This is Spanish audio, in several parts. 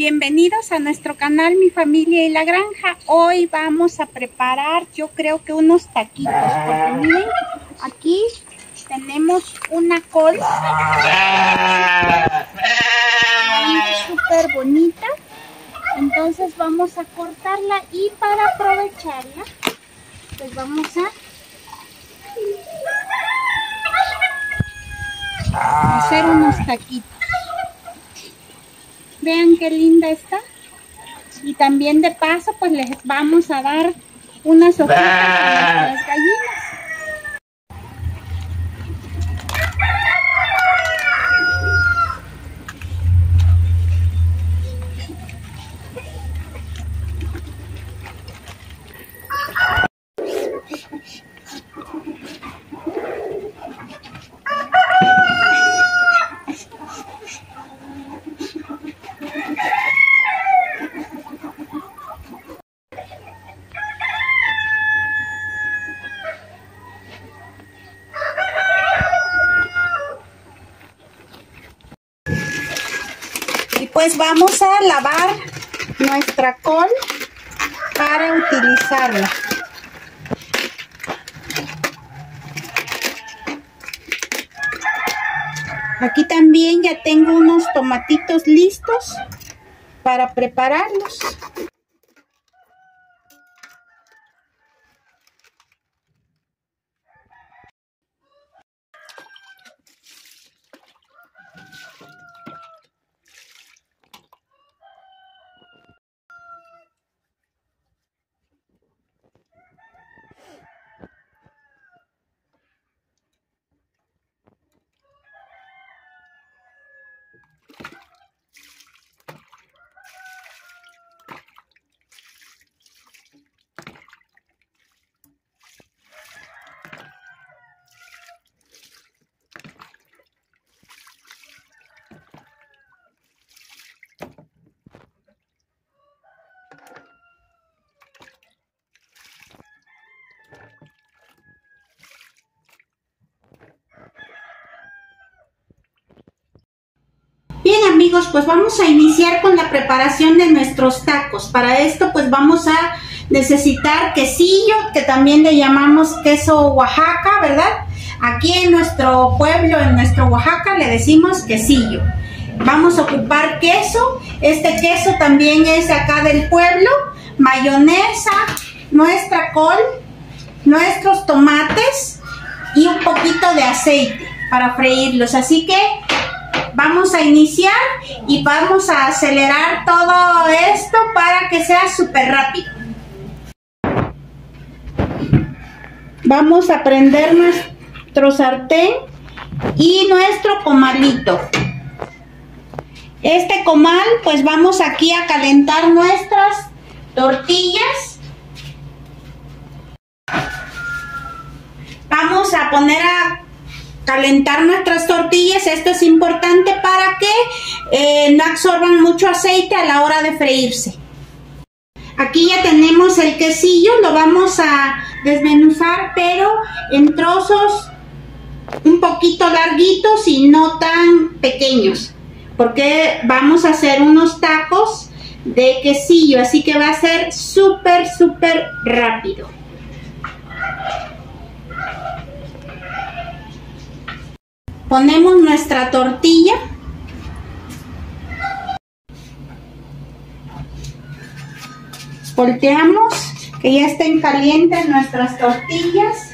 Bienvenidos a nuestro canal Mi Familia y la Granja. Hoy vamos a preparar yo creo que unos taquitos. Porque miren, aquí tenemos una col. Súper bonita. Entonces vamos a cortarla y para aprovecharla, pues vamos a hacer unos taquitos. Vean qué linda está. Y también de paso, pues les vamos a dar unas hojitas a nuestras gallinas. Pues vamos a lavar nuestra col para utilizarla. Aquí también ya tengo unos tomatitos listos para prepararlos. Bien amigos, pues vamos a iniciar con la preparación de nuestros tacos. Para esto pues vamos a necesitar quesillo, que también le llamamos queso Oaxaca, ¿verdad? Aquí en nuestro pueblo, en nuestro Oaxaca, le decimos quesillo. Vamos a ocupar queso, este queso también es acá del pueblo, mayonesa, nuestra col, nuestros tomates y un poquito de aceite para freírlos. Así que vamos a iniciar y vamos a acelerar todo esto para que sea súper rápido. Vamos a prender nuestro sartén y nuestro comalito. Este comal, pues vamos aquí a calentar nuestras tortillas. Vamos a poner a calentar nuestras tortillas. Esto es importante para que eh, no absorban mucho aceite a la hora de freírse. Aquí ya tenemos el quesillo, lo vamos a desmenuzar, pero en trozos un poquito larguitos y no tan pequeños, porque vamos a hacer unos tacos de quesillo, así que va a ser súper, súper rápido. Ponemos nuestra tortilla. Volteamos, que ya estén calientes nuestras tortillas.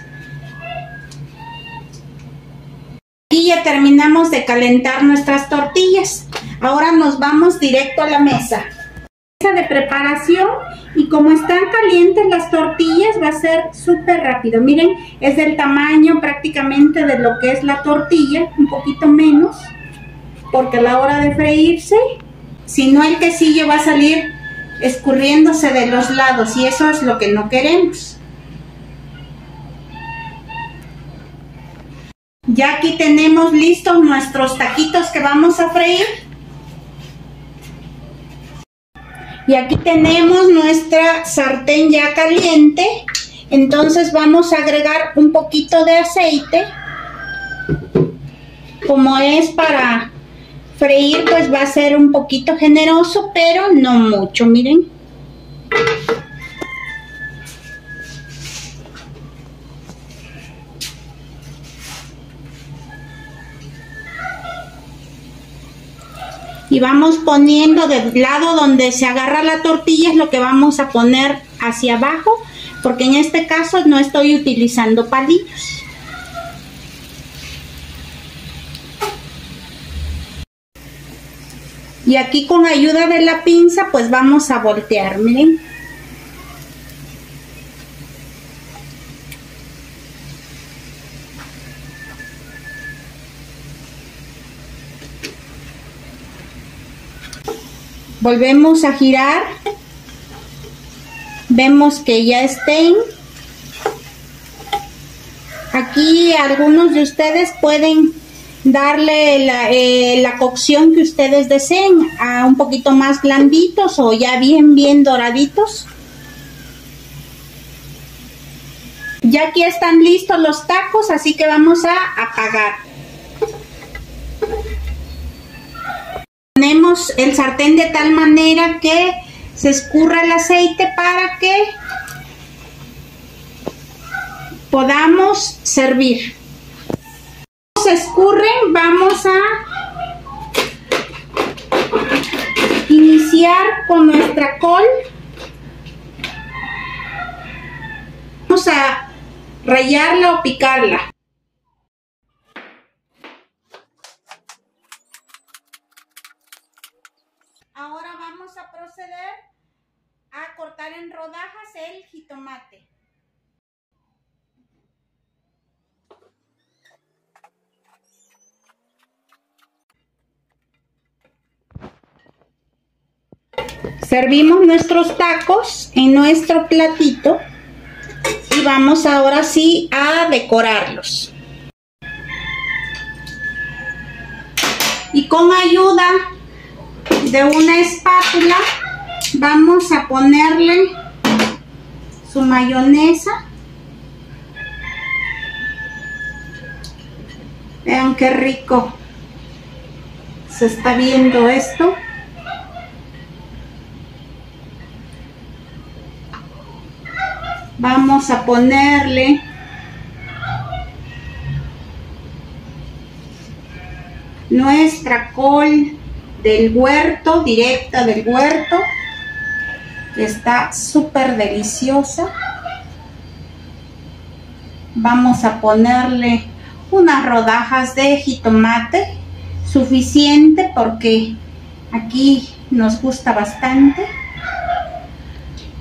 Y ya terminamos de calentar nuestras tortillas. Ahora nos vamos directo a la mesa de preparación y como están calientes las tortillas va a ser súper rápido. Miren, es del tamaño prácticamente de lo que es la tortilla, un poquito menos, porque a la hora de freírse, si no el quesillo va a salir escurriéndose de los lados y eso es lo que no queremos. Ya aquí tenemos listos nuestros taquitos que vamos a freír. Y aquí tenemos nuestra sartén ya caliente. Entonces vamos a agregar un poquito de aceite. Como es para freír pues va a ser un poquito generoso, pero no mucho, miren. Y vamos poniendo del lado donde se agarra la tortilla es lo que vamos a poner hacia abajo porque en este caso no estoy utilizando palillos. Y aquí con ayuda de la pinza pues vamos a voltear miren volvemos a girar. Vemos que ya estén. Aquí algunos de ustedes pueden darle la, eh, la, cocción que ustedes deseen a un poquito más blanditos o ya bien bien doraditos. Ya aquí están listos los tacos así que vamos a apagar Ponemos el sartén de tal manera que se escurra el aceite para que podamos servir. Se escurren, vamos a iniciar con nuestra col. Vamos a rayarla o picarla. Ahora vamos a a cortar en rodajas el jitomate. Servimos nuestros tacos en nuestro platito y vamos ahora sí a decorarlos. Y con ayuda de una espátula vamos a ponerle su mayonesa. Vean qué rico se está viendo esto. Vamos a ponerle nuestra col del huerto, directa del huerto. Está súper deliciosa. Vamos a ponerle unas rodajas de jitomate, suficiente porque aquí nos gusta bastante.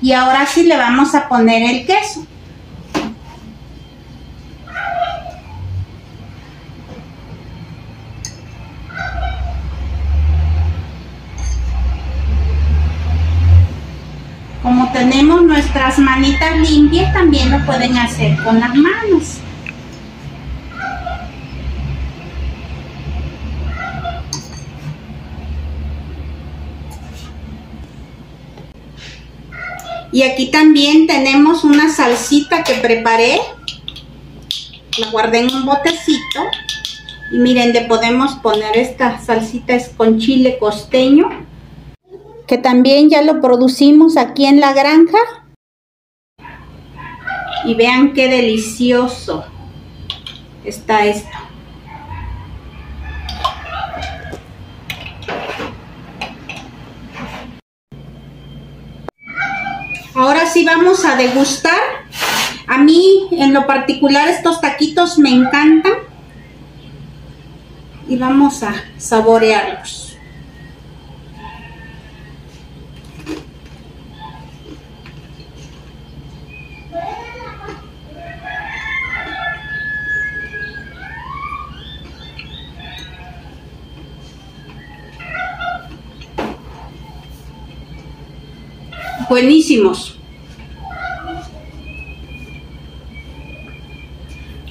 Y ahora sí le vamos a poner el queso. Como tenemos nuestras manitas limpias, también lo pueden hacer con las manos. Y aquí también tenemos una salsita que preparé. La guardé en un botecito. Y miren, le podemos poner esta salsita es con chile costeño que también ya lo producimos aquí en la granja. Y vean qué delicioso está esto. Ahora sí vamos a degustar. A mí en lo particular estos taquitos me encantan. Y vamos a saborearlos. Buenísimos.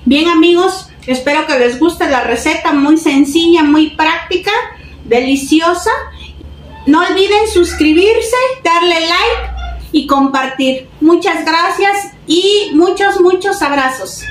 Bien amigos, espero que les guste la receta, muy sencilla, muy práctica, deliciosa. No olviden suscribirse, darle like y compartir. Muchas gracias y muchos, muchos abrazos.